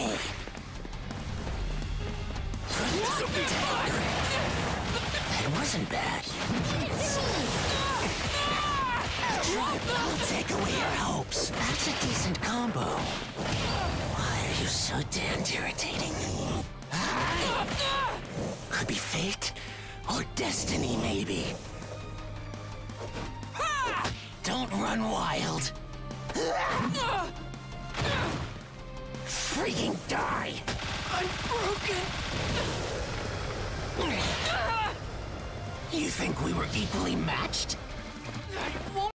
me. That wasn't bad. I'll take away your hopes. That's a decent combo. Why are you so damned irritating? Could be fate or destiny, maybe. Don't run wild. Freaking die! I'm broken. You think we were equally matched?